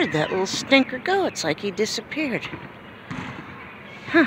did that little stinker go? It's like he disappeared. Huh.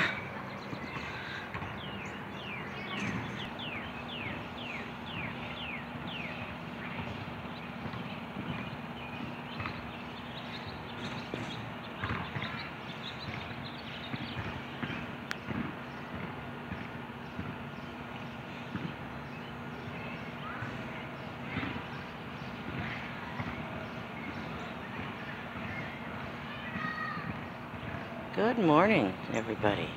Good morning, everybody.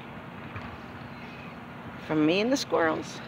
From me and the squirrels.